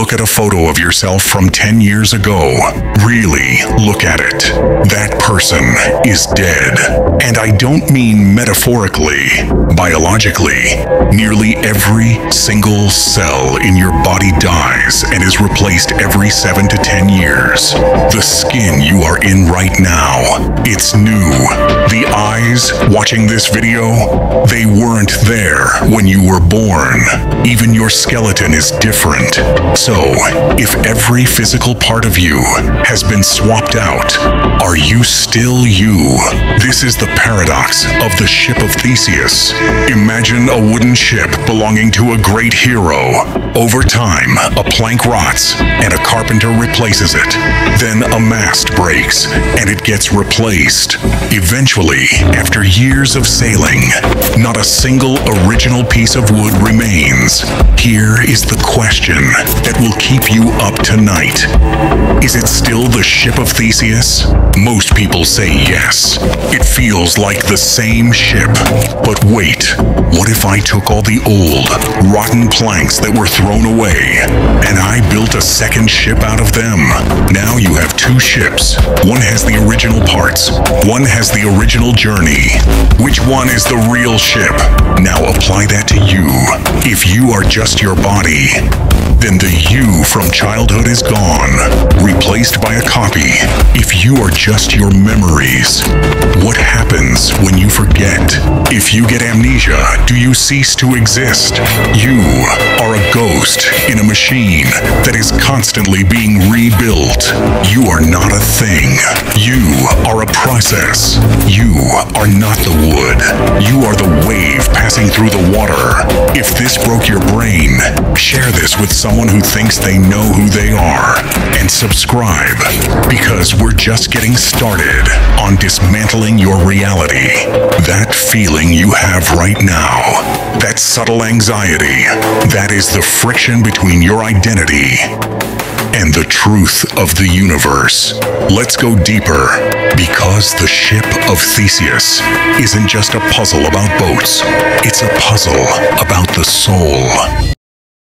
Look at a photo of yourself from 10 years ago. Really look at it. That person is dead. And I don't mean metaphorically, biologically. Nearly every single cell in your body dies and is replaced every 7 to 10 years. The skin you are in right now, it's new. The eyes watching this video, they weren't there when you were born. Even your skeleton is different. So, if every physical part of you has been swapped out, are you still you? This is the paradox of the ship of Theseus. Imagine a wooden ship belonging to a great hero. Over time, a plank rots and a carpenter replaces it. Then a mast breaks and it gets replaced. Eventually, after years of sailing, not a single original piece of wood remains. Here is the question that will keep you up tonight. Is it still the ship of Theseus? Most people say yes. It feels like the same ship. But wait, what if I took all the old, rotten planks that were thrown away and I built a second ship out of them? Now you have two ships. One has the original parts, one has the original journey. Which one is the real ship? Now apply that to you. If you are just your body, then the you from childhood is gone, replaced by a copy. You are just your memories, what happens when you forget? If you get amnesia, do you cease to exist? You are a ghost in a machine that is constantly being rebuilt. You are not a thing. You are a process. You are not the wood. You are the wave passing through the water. If this broke your brain, share this with someone who thinks they know who they are. And subscribe, because we're just getting started on dismantling your reality. That feeling you have right now, that subtle anxiety, that is the friction between your identity and the truth of the universe. Let's go deeper because the ship of Theseus isn't just a puzzle about boats, it's a puzzle about the soul.